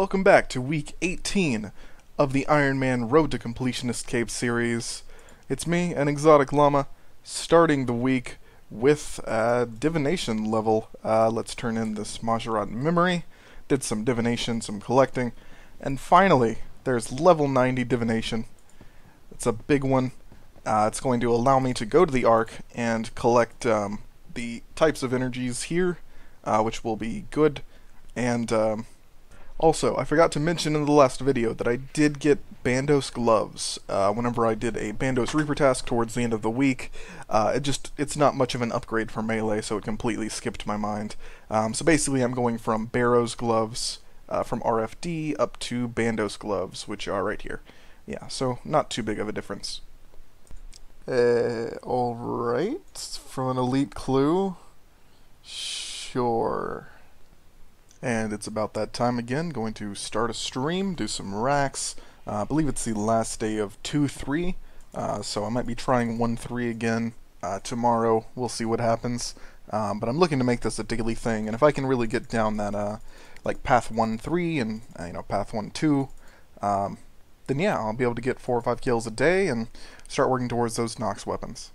Welcome back to week 18 of the Iron Man Road to Completionist Cape series. It's me, an exotic llama, starting the week with divination level. Uh, let's turn in this Mahjarrat memory. Did some divination, some collecting, and finally, there's level 90 divination. It's a big one. Uh, it's going to allow me to go to the Ark and collect um, the types of energies here, uh, which will be good. And um, also, I forgot to mention in the last video that I did get Bandos gloves uh, whenever I did a Bandos Reaper task towards the end of the week. Uh, it just it's not much of an upgrade for melee, so it completely skipped my mind. Um, so basically, I'm going from Barrows gloves uh, from RFD up to Bandos gloves, which are right here. Yeah, so not too big of a difference. Uh, alright. From an elite clue? Sure. And it's about that time again. Going to start a stream, do some Rax. Uh, I believe it's the last day of 2-3, uh, so I might be trying 1-3 again uh, tomorrow. We'll see what happens. Um, but I'm looking to make this a daily thing, and if I can really get down that, uh, like, path 1-3 and, uh, you know, path 1-2, um, then yeah, I'll be able to get 4 or 5 kills a day and start working towards those Nox weapons.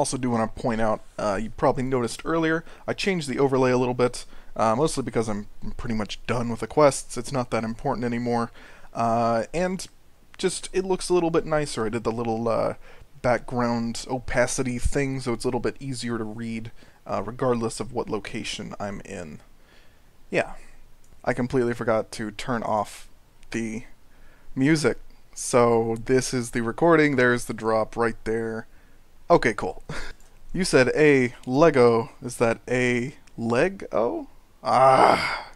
Also do want to point out, uh, you probably noticed earlier, I changed the overlay a little bit, uh, mostly because I'm pretty much done with the quests, it's not that important anymore, uh, and just, it looks a little bit nicer. I did the little uh, background opacity thing, so it's a little bit easier to read, uh, regardless of what location I'm in. Yeah. I completely forgot to turn off the music. So this is the recording, there's the drop right there. Okay, cool. You said a Lego. Is that a Lego? Ah.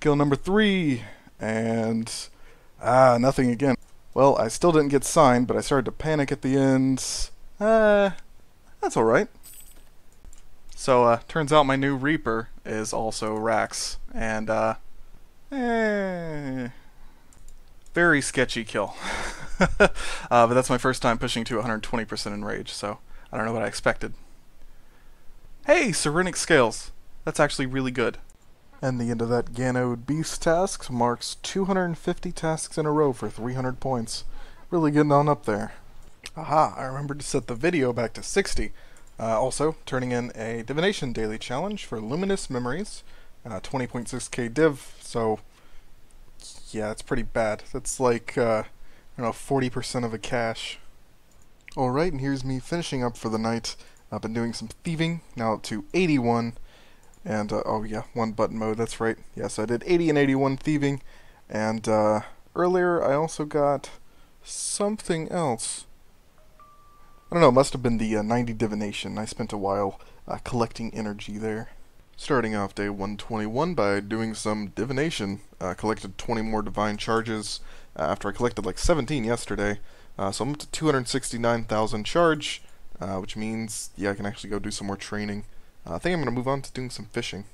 Kill number three. And ah, nothing again. Well, I still didn't get signed, but I started to panic at the end. Uh, that's alright. So, uh, turns out my new Reaper is also Rax, and, uh, eh, very sketchy kill. uh, but that's my first time pushing to 120% in rage, so I don't know what I expected. Hey, Serenic Scales! That's actually really good. And the end of that Ganode Beast task marks 250 tasks in a row for 300 points. Really getting on up there. Aha, I remembered to set the video back to 60. Uh, also, turning in a Divination Daily Challenge for Luminous Memories. Uh, 20.6k div, so yeah, it's pretty bad. That's like, uh, Don't know, 40% of a cache. Alright, and here's me finishing up for the night. I've been doing some thieving, now up to 81. And, uh, oh yeah, one button mode, that's right. Yes, I did 80 and 81 thieving. And, uh, earlier I also got something else. I don't know, it must have been the uh, 90 divination. I spent a while uh, collecting energy there. Starting off day 121 by doing some divination. Uh, collected 20 more divine charges uh, after I collected like 17 yesterday. Uh, so I'm up to 269,000 charge, uh, which means, yeah, I can actually go do some more training. Uh, I think I'm going to move on to doing some fishing.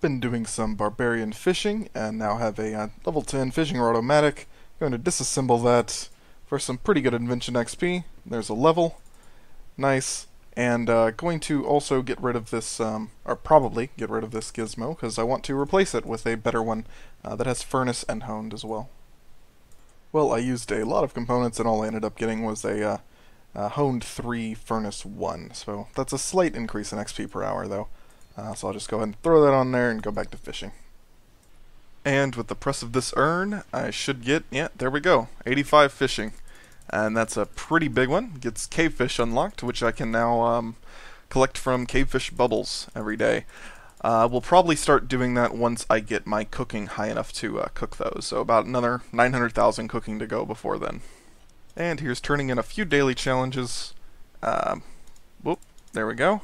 Been doing some barbarian fishing, and now have a uh, level 10 fishing rod automatic. Going to disassemble that for some pretty good invention XP. There's a level. Nice. And uh, going to also get rid of this, um, or probably get rid of this gizmo, because I want to replace it with a better one uh, that has furnace and honed as well. Well, I used a lot of components, and all I ended up getting was a uh, uh, honed 3 furnace 1, so that's a slight increase in XP per hour, though. Uh, so I'll just go ahead and throw that on there and go back to fishing. And with the press of this urn, I should get, yeah, there we go, 85 fishing and that's a pretty big one. Gets cavefish unlocked, which I can now um, collect from cavefish bubbles every day. Uh, we'll probably start doing that once I get my cooking high enough to uh, cook those, so about another 900,000 cooking to go before then. And here's turning in a few daily challenges. Uh, whoop, there we go.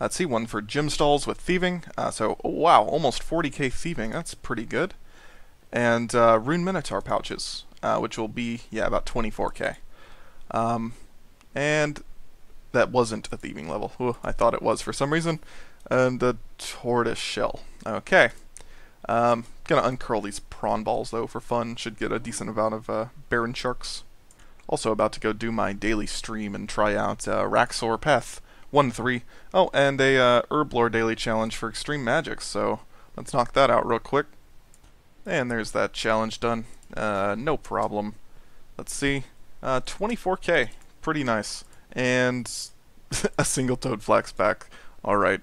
Let's see, one for gem stalls with thieving. Uh, so, oh, wow, almost 40k thieving. That's pretty good. And uh, rune minotaur pouches uh, which will be, yeah, about 24k. Um, and that wasn't a thieving level. Ooh, I thought it was for some reason. And a tortoise shell. Okay. Um, gonna uncurl these prawn balls though for fun. Should get a decent amount of uh, baron sharks. Also about to go do my daily stream and try out uh, Raxor Path 1-3. Oh, and a uh, Herblore daily challenge for extreme magic. So let's knock that out real quick. And there's that challenge done. Uh, no problem. Let's see. Uh, 24k. Pretty nice. And a single toad flax back. Alright.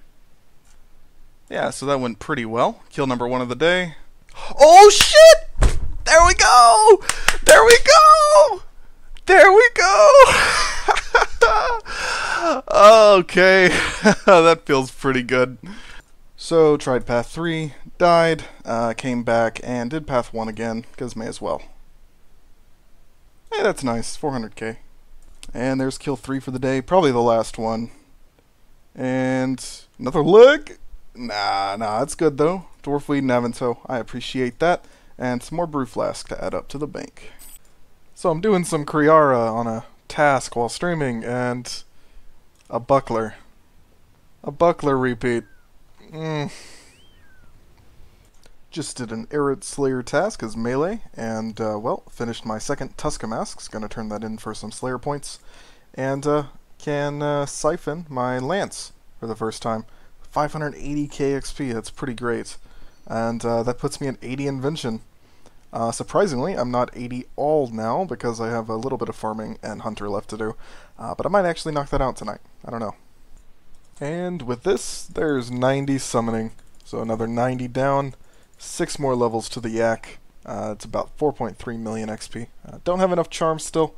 Yeah, so that went pretty well. Kill number one of the day. Oh shit! There we go! There we go! There we go! okay, that feels pretty good. So, tried path 3, died, uh, came back, and did path 1 again, because may as well. Hey, that's nice, 400k. And there's kill 3 for the day, probably the last one. And another leg? Nah, nah, it's good though. Dwarf Weed and Avantoe, I appreciate that. And some more Brew Flask to add up to the bank. So I'm doing some Kree'arra on a task while streaming, and a buckler. A buckler repeat. Mm. Just did an Arid Slayer task as melee, and, uh, well, finished my second Tuska Masks. Gonna turn that in for some Slayer points. And, uh, can, uh, siphon my Lance for the first time. 580k XP, that's pretty great. And, uh, that puts me at 80 Invention. Uh, surprisingly, I'm not 80 all now because I have a little bit of farming and hunter left to do. Uh, but I might actually knock that out tonight. I don't know. And with this, there's 90 summoning. So another 90 down, 6 more levels to the Yak. Uh, it's about 4.3 million XP. Uh, don't have enough charms still.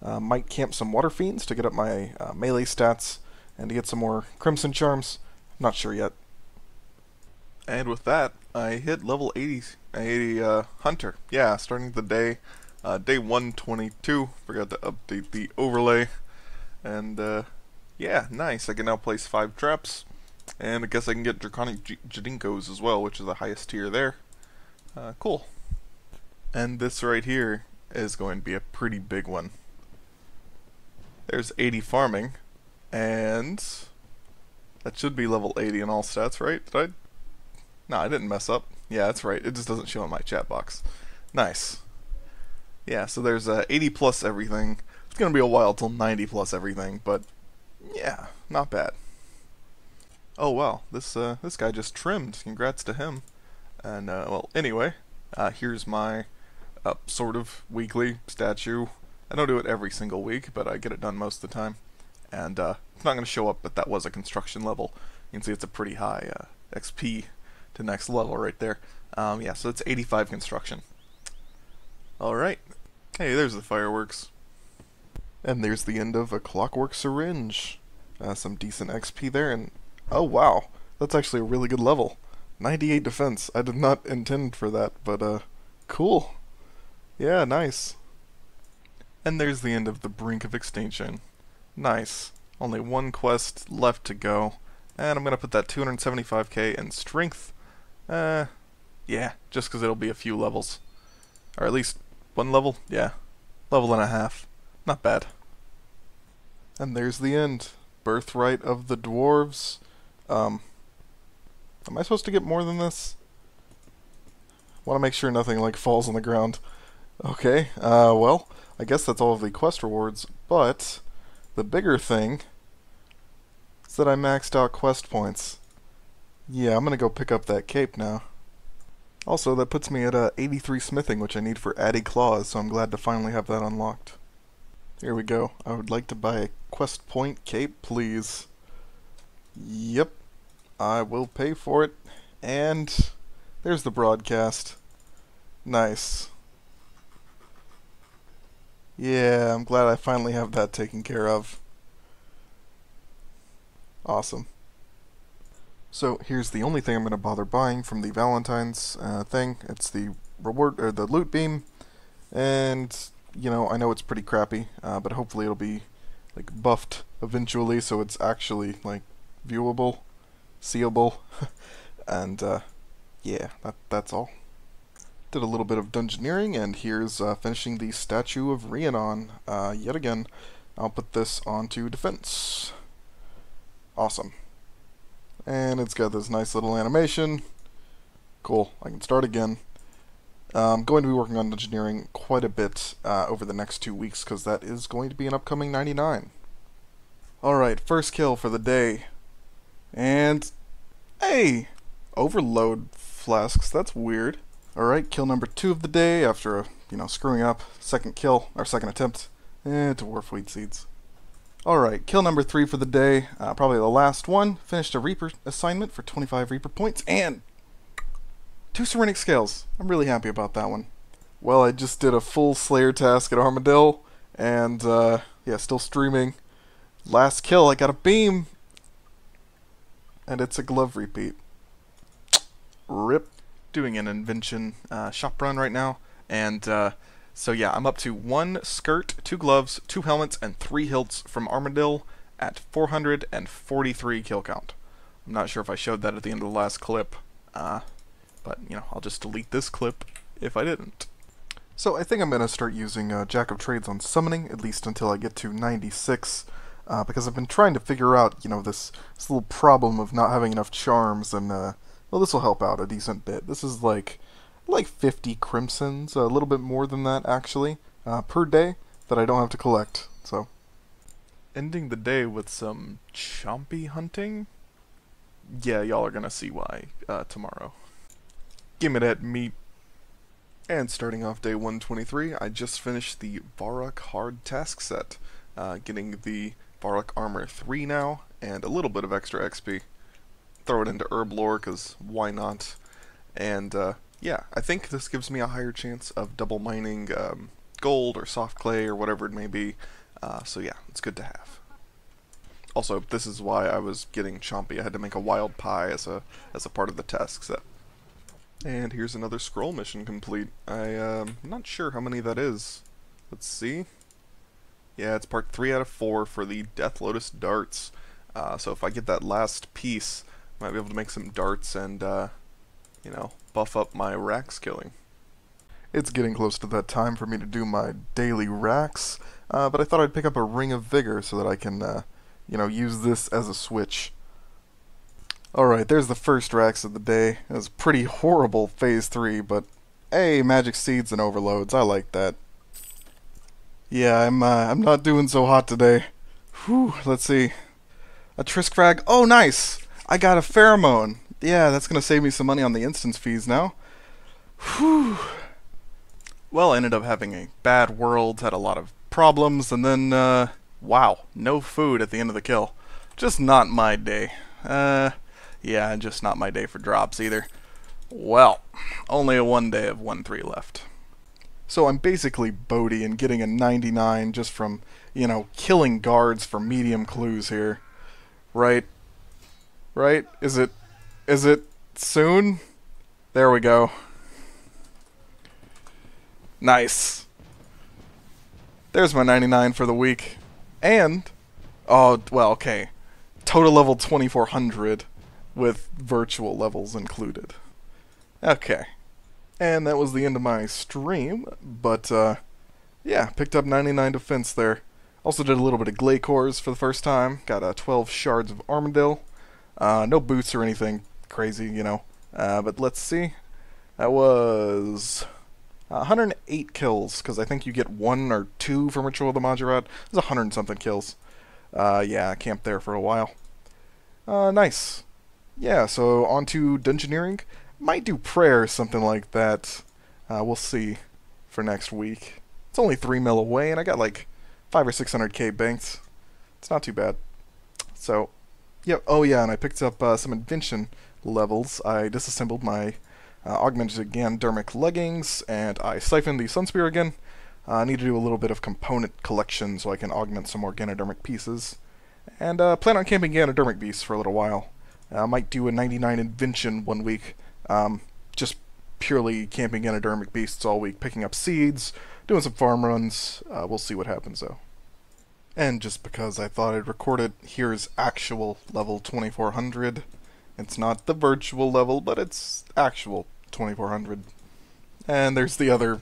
Uh, might camp some Water Fiends to get up my uh, melee stats and to get some more Crimson Charms. Not sure yet. And with that, I hit level 80, 80 uh, Hunter. Yeah, starting the day, uh, day 122. Forgot to update the overlay. And, yeah, nice. I can now place 5 traps. And I guess I can get Draconic J Jadinkos as well, which is the highest tier there. Uh, cool. And this right here is going to be a pretty big one. There's 80 farming, and that should be level 80 in all stats, right? Did I? No, I didn't mess up. Yeah, that's right. It just doesn't show in my chat box. Nice. Yeah, so there's uh, 80 plus everything. It's going to be a while till 90 plus everything, but yeah, not bad. Oh well, this uh, this guy just trimmed. Congrats to him. And uh, well, anyway, uh, here's my uh, sort of weekly statue. I don't do it every single week, but I get it done most of the time. And uh, it's not going to show up, but that was a construction level. You can see it's a pretty high uh, XP to next level right there. Um, yeah, so it's 85 construction. Alright. Hey, there's the fireworks. And there's the end of a clockwork syringe. Uh, some decent XP there, and oh wow, that's actually a really good level. 98 defense. I did not intend for that, but uh, cool. Yeah, nice. And there's the end of the brink of extinction. Nice. Only one quest left to go. And I'm to put that 275k in strength. Uh, yeah, just because it'll be a few levels. Or at least one level? Yeah. Level and a half. Not bad. And there's the end. Birthright of the Dwarves. Um, am I supposed to get more than this? Want to make sure nothing, like, falls on the ground. Okay, uh, well, I guess that's all of the quest rewards, but the bigger thing is that I maxed out quest points. Yeah, I'm gonna go pick up that cape now. Also, that puts me at uh, 83 smithing, which I need for Addy Claws, so I'm glad to finally have that unlocked. Here we go. I would like to buy a quest point cape, please. Yep. I will pay for it. And there's the broadcast. Nice. Yeah, I'm glad I finally have that taken care of. Awesome. So here's the only thing I'm going to bother buying from the Valentine's uh, thing. It's the reward or the loot beam, and you know, I know it's pretty crappy, uh, but hopefully it'll be like buffed eventually so it's actually like viewable, seeable, and uh, yeah, that, that's all. Did a little bit of dungeoneering, and here's uh, finishing the statue of Rhiannon. Uh, yet again, I'll put this onto defense. Awesome. And it's got this nice little animation. Cool, I can start again. Uh, I'm going to be working on engineering quite a bit uh, over the next two weeks because that is going to be an upcoming 99. Alright, first kill for the day. And, hey! overload flasks. That's weird. Alright, kill number two of the day after, a, you know, screwing up. Second kill, or second attempt. Eh, dwarf weed seeds. Alright, kill number three for the day. Uh, probably the last one. Finished a Reaper assignment for 25 Reaper points, and two Serenic Scales. I'm really happy about that one. Well, I just did a full Slayer task at Armadyl, and, uh, yeah, still streaming. Last kill, I got a beam, and it's a glove repeat. Rip. Doing an invention uh, shop run right now, and uh, so yeah, I'm up to one skirt, two gloves, two helmets, and three hilts from Armadyl at 443 kill count. I'm not sure if I showed that at the end of the last clip, uh, but you know, I'll just delete this clip if I didn't. So I think I'm going to start using uh, Jack of Trades on summoning, at least until I get to 96 uh, because I've been trying to figure out, you know, this, this little problem of not having enough charms, and, uh, well, this will help out a decent bit. This is like, like 50 crimsons, a little bit more than that, actually, uh, per day, that I don't have to collect, so. Ending the day with some chompy hunting? Yeah, y'all are gonna see why, uh, tomorrow. Gimme that meat. And starting off day 123, I just finished the Varrock Hard Task Set, uh, getting the Varrock Armor 3 now, and a little bit of extra XP. Throw it into Herblore, because why not? And, uh, yeah, I think this gives me a higher chance of double mining um, gold or soft clay or whatever it may be. Uh, so yeah, it's good to have. Also, this is why I was getting chompy. I had to make a wild pie as a as a part of the task set. And here's another scroll mission complete. I, um, I'm not sure how many that is. Let's see. Yeah, it's part 3 out of 4 for the Death Lotus darts. Uh, so if I get that last piece, I might be able to make some darts and, uh, you know, buff up my Rax killing. It's getting close to that time for me to do my daily Rax, uh, but I thought I'd pick up a Ring of Vigor so that I can, uh, you know, use this as a switch. Alright, there's the first Rax of the day. It was pretty horrible phase 3, but hey, magic seeds and overloads, I like that. Yeah, I'm uh, I'm not doing so hot today. Whew, let's see. A Trisk frag. Oh, nice! I got a pheromone. Yeah, that's gonna save me some money on the instance fees now. Whew. Well, I ended up having a bad world, had a lot of problems, and then, uh, wow, no food at the end of the kill. Just not my day. Uh, yeah, just not my day for drops either. Well, only a one day of 1-3 left. So I'm basically Bodhi and getting a 99 just from, you know, killing guards for medium clues here. Right? Right? Is it... Is it soon? There we go. Nice. There's my 99 for the week. And... Oh, well, okay. Total level 2400 with virtual levels included. Okay. And that was the end of my stream, but uh, yeah, picked up 99 defense there. Also did a little bit of Glacors for the first time. Got uh, 12 shards of Armadyl. Uh, no boots or anything crazy, you know. Uh, but let's see. That was 108 kills, because I think you get one or two from Ritual of the Mahjarrat. It was 100 something kills. Uh, yeah, camped there for a while. Uh, nice. Yeah, so on to Dungeoneering. Might do prayer, or something like that. Uh, we'll see for next week. It's only three mil away, and I got like five or six hundred k banked. It's not too bad. So, yeah. Oh yeah, and I picked up uh, some invention levels. I disassembled my uh, augmented Ganodermic leggings, and I siphoned the Sunspear again. Uh, I need to do a little bit of component collection so I can augment some more Ganodermic pieces. And uh, plan on camping Ganodermic beasts for a little while. I might do a 99 invention one week. Um, just purely camping Ganodermic beasts all week, picking up seeds, doing some farm runs. Uh, we'll see what happens though. And just because I thought I'd record it, here's actual level 2400. It's not the virtual level, but it's actual 2400. And there's the other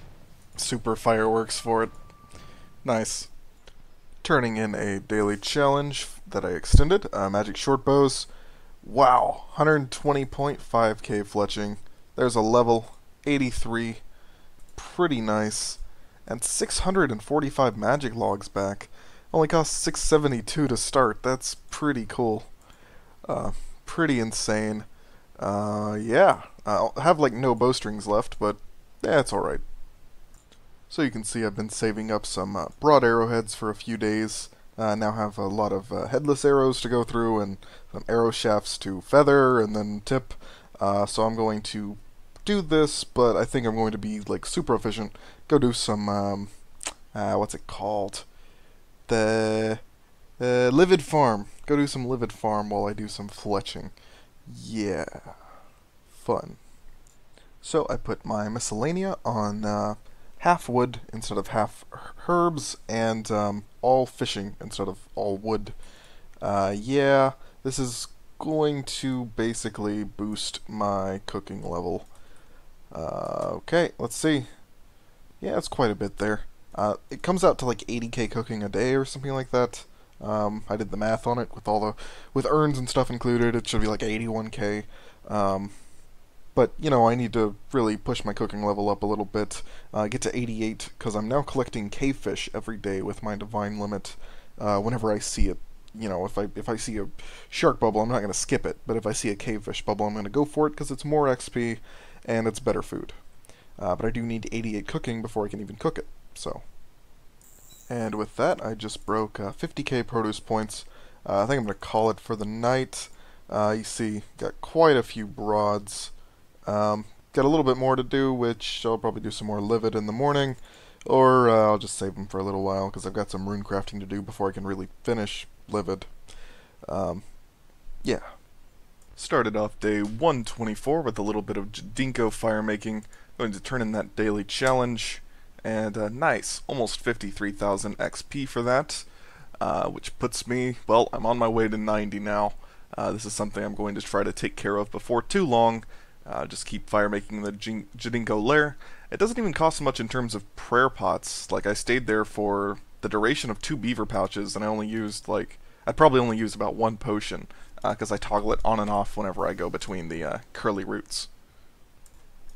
super fireworks for it. Nice. Turning in a daily challenge that I extended, uh, Magic Short Bows. Wow, 120.5k fletching. There's a level 83. Pretty nice. And 645 magic logs back. Only cost 672 to start. That's pretty cool. Uh, pretty insane. Uh, yeah. I have like no bowstrings left, but it's alright. So you can see I've been saving up some uh, broad arrowheads for a few days. Uh, now have a lot of uh, headless arrows to go through and some arrow shafts to feather and then tip. Uh, so I'm going to do this, but I think I'm going to be like super efficient. Go do some, um, uh, what's it called? The uh, Livid Farm. Go do some Livid Farm while I do some fletching. Yeah. Fun. So I put my miscellanea on uh, half wood instead of half herbs, and um, all fishing instead of all wood. Uh, yeah, this is going to basically boost my cooking level. Uh, okay, let's see. Yeah, it's quite a bit there. Uh, it comes out to like 80k cooking a day or something like that. Um, I did the math on it with all the with urns and stuff included. It should be like 81k. Um, but you know, I need to really push my cooking level up a little bit. Uh, get to 88 because I'm now collecting cavefish every day with my divine limit. Uh, whenever I see it, you know, if I if I see a shark bubble, I'm not going to skip it. But if I see a cavefish bubble, I'm going to go for it because it's more XP and it's better food. Uh, but I do need 88 cooking before I can even cook it. So. And with that, I just broke 50k uh, produce points. Uh, I think I'm going to call it for the night. Uh, you see, got quite a few broads. Um, got a little bit more to do, which I'll probably do some more Livid in the morning, or uh, I'll just save them for a little while, because I've got some rune crafting to do before I can really finish Livid. Um, yeah. Started off day 124 with a little bit of Dinko fire making, going to turn in that daily challenge, and uh, nice, almost 53,000 XP for that, uh, which puts me, well, I'm on my way to 90 now. Uh, this is something I'm going to try to take care of before too long, uh, just keep fire making the Jadinko lair. It doesn't even cost much in terms of prayer pots. Like, I stayed there for the duration of two beaver pouches, and I only used, like, I'd probably only used about one potion, because uh, I toggle it on and off whenever I go between the uh, curly roots.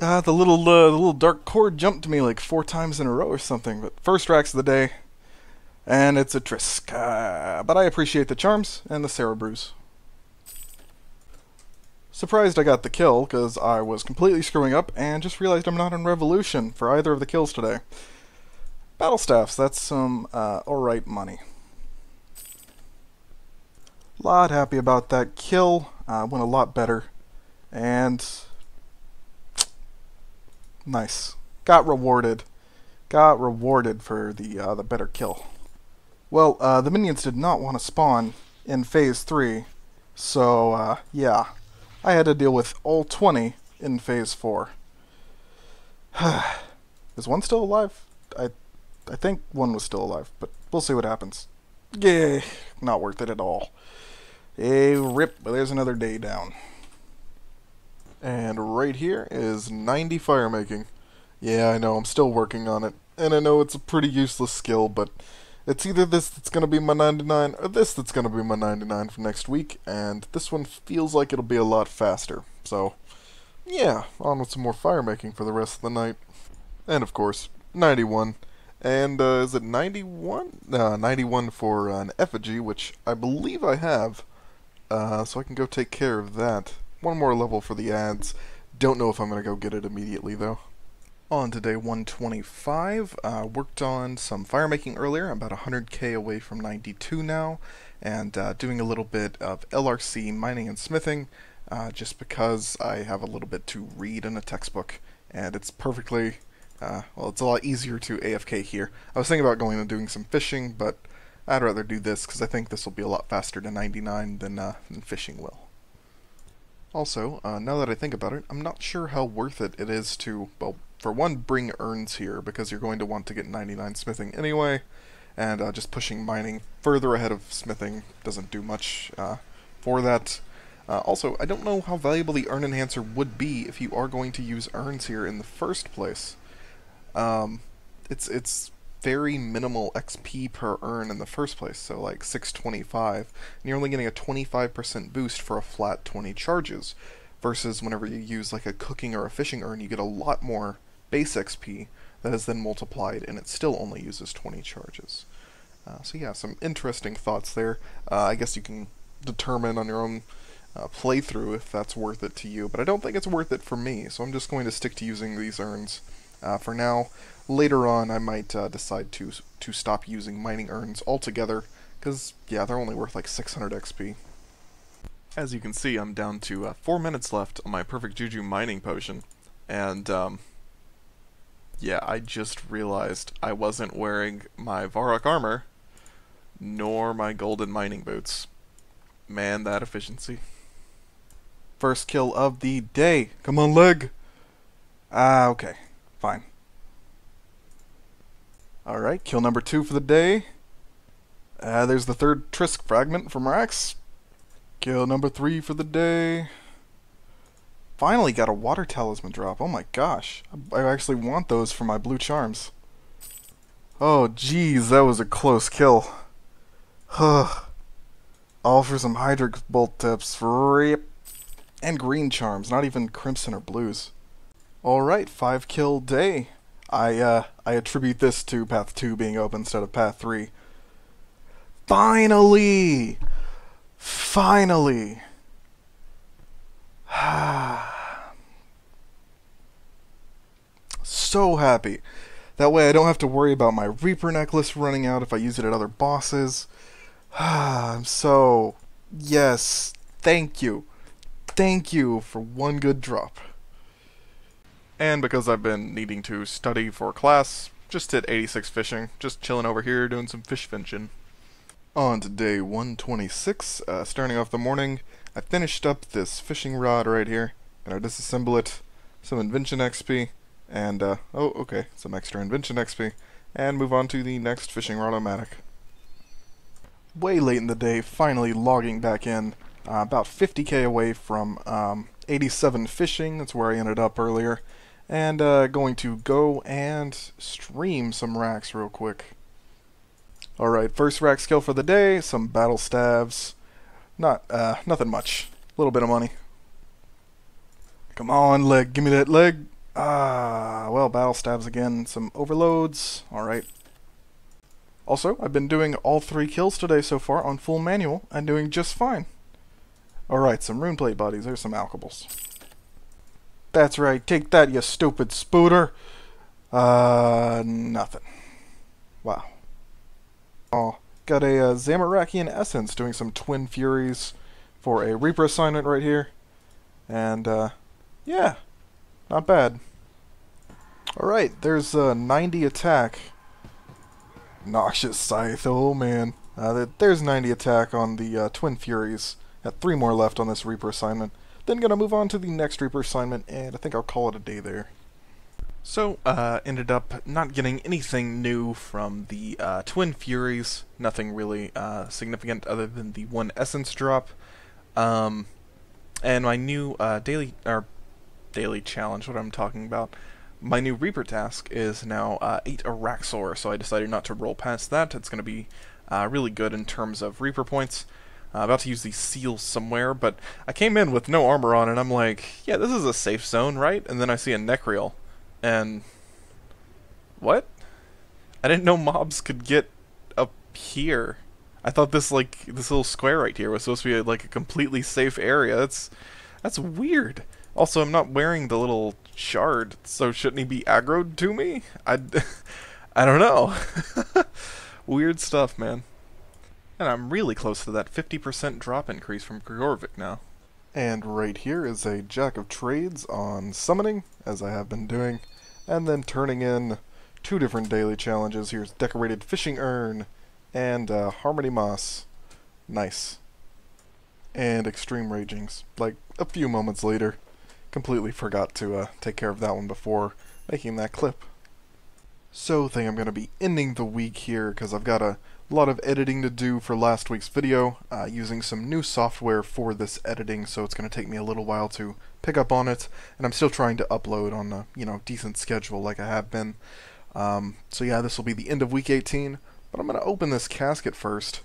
Uh, the little uh, the little dark cord jumped to me like four times in a row or something. But first Rax of the day, and it's a Trisk. But I appreciate the charms and the Cerebrews. Surprised I got the kill, because I was completely screwing up, and just realized I'm not in Revolution for either of the kills today. Battle Staffs, that's some uh, alright money. Lot happy about that kill, uh, went a lot better, and nice. Got rewarded. Got rewarded for the uh, the better kill. Well, uh, the minions did not want to spawn in Phase 3, so uh, yeah, I had to deal with all 20 in Phase 4. Is one still alive? I I think one was still alive, but we'll see what happens. Yay, not worth it at all. A rip, but there's another day down. And right here is 90 fire making. Yeah, I know, I'm still working on it. And I know it's a pretty useless skill, but it's either this that's going to be my 99 or this that's going to be my 99 for next week, and this one feels like it'll be a lot faster. So, yeah, on with some more fire making for the rest of the night. And of course, 91. And uh, is it 91? Uh, 91 for uh, an effigy, which I believe I have. Uh, so I can go take care of that. One more level for the ads. Don't know if I'm going to go get it immediately, though. On to day 125, uh, worked on some fire making earlier, I'm about 100k away from 92 now, and uh, doing a little bit of LRC mining and smithing, uh, just because I have a little bit to read in a textbook, and it's perfectly, uh, well, it's a lot easier to AFK here. I was thinking about going and doing some fishing, but I'd rather do this because I think this will be a lot faster to 99 than, uh, than fishing will. Also, uh, now that I think about it, I'm not sure how worth it it is to, well, for one, bring urns here, because you're going to want to get 99 smithing anyway, and uh, just pushing mining further ahead of smithing doesn't do much uh, for that. Uh, also, I don't know how valuable the urn enhancer would be if you are going to use urns here in the first place. Um, it's it's very minimal XP per urn in the first place, so like 625, and you're only getting a 25% boost for a flat 20 charges, versus whenever you use like a cooking or a fishing urn, you get a lot more base XP that is then multiplied, and it still only uses 20 charges. Uh, so yeah, some interesting thoughts there. Uh, I guess you can determine on your own uh, playthrough if that's worth it to you, but I don't think it's worth it for me, so I'm just going to stick to using these urns uh, for now. Later on, I might uh, decide to to stop using mining urns altogether, because, yeah, they're only worth like 600 XP. As you can see, I'm down to uh, 4 minutes left on my Perfect Juju mining potion, and, um, yeah, I just realized I wasn't wearing my Varrock armor, nor my golden mining boots. Man, that efficiency. First kill of the day. Come on, leg. Ah, okay. Fine. Alright, kill number two for the day. Uh, there's the third Trisk fragment from Rax. Kill number three for the day. Finally got a water talisman drop. Oh my gosh. I actually want those for my blue charms. Oh jeez, that was a close kill. Huh. All for some Hydreigon Bolt tips. Rip. And green charms, not even crimson or blues. Alright, five kill day. I uh I attribute this to path two being open instead of path three. Finally! Finally! so happy. That way I don't have to worry about my Reaper necklace running out if I use it at other bosses. Ah I'm so... Yes, thank you. Thank you for one good drop. And because I've been needing to study for class, just hit 86 fishing. Just chilling over here doing some fish finching. On to day 126, uh, starting off the morning, I finished up this fishing rod right here. Gonna disassemble it, some invention XP, and, uh, oh, okay, some extra invention XP, and move on to the next fishing rod o Way late in the day, finally logging back in, uh, about 50k away from um, 87 fishing, that's where I ended up earlier, and uh, going to go and stream some racks real quick. Alright, first rack skill for the day, some battle staves. Not, uh, nothing much. A little bit of money. Come on, leg, give me that leg. Ah, well, battle staves again, some overloads. Alright. Also, I've been doing all three kills today so far on full manual, and doing just fine. Alright, some rune plate bodies. There's some alkables. That's right, take that, you stupid spooter. Uh, nothing. Wow. Oh, got a uh, Zamorakian Essence doing some Twin Furies for a Reaper assignment right here. And, uh, yeah, not bad. Alright, there's a 90 attack. Noxious Scythe, oh man. Uh, there's 90 attack on the uh, Twin Furies. Got three more left on this Reaper assignment. Then gonna move on to the next Reaper assignment, and I think I'll call it a day there. So, uh, ended up not getting anything new from the uh, Twin Furies. Nothing really uh, significant other than the one Essence drop. Um, and my new uh, daily, or daily challenge, what I'm talking about. My new Reaper task is now uh, 8 Araxxor, so I decided not to roll past that. It's going to be uh, really good in terms of Reaper points. Uh, about to use these seals somewhere, but I came in with no armor on, and I'm like, yeah, this is a safe zone, right? And then I see a Nechryael, and... What? I didn't know mobs could get up here. I thought this, like, this little square right here was supposed to be, like, a completely safe area. That's, that's weird. Also, I'm not wearing the little shard, so shouldn't he be aggroed to me? I, I don't know. weird stuff, man. And I'm really close to that 50% drop increase from Grigorvik now. And right here is a Jack of Trades on summoning, as I have been doing, and then turning in two different daily challenges. Here's Decorated Fishing Urn and uh, Harmony Moss. Nice. And Extreme Ragings, like a few moments later. Completely forgot to uh, take care of that one before making that clip. So, I think I'm going to be ending the week here because I've got a a lot of editing to do for last week's video, uh, using some new software for this editing, so it's going to take me a little while to pick up on it, and I'm still trying to upload on a, you know, decent schedule like I have been. Um, so yeah, this will be the end of week 18, but I'm going to open this casket first.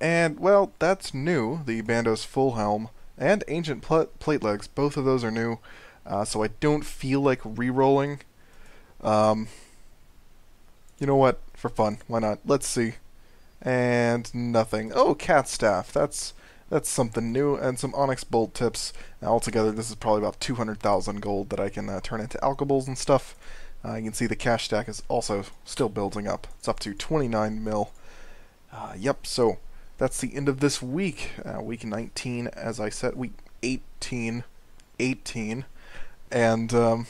And, well, that's new, the Bandos Full Helm, and Ancient pl Plate Legs, both of those are new, uh, so I don't feel like re-rolling. Um, you know what? For fun, why not? Let's see. And nothing. Oh, cat staff. That's that's something new, and some Onyx Bolt tips. altogether, this is probably about 200,000 gold that I can uh, turn into alkables and stuff. Uh, you can see the cash stack is also still building up. It's up to 29 mil. Uh, yep, so that's the end of this week. Uh, week 19, as I said, week 18, 18. And, um,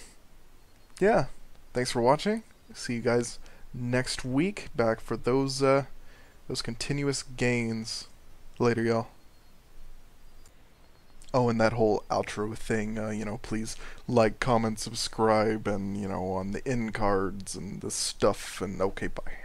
yeah, thanks for watching. See you guys next week. Back for those, uh, those continuous gains. Later, y'all. Oh, and that whole outro thing, uh, you know, please like, comment, subscribe, and, you know, on the end cards and the stuff, and okay, bye.